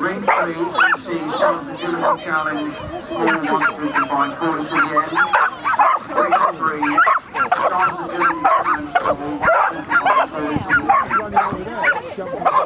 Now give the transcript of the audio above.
Ring three, see all one through combined quarters to Yeah.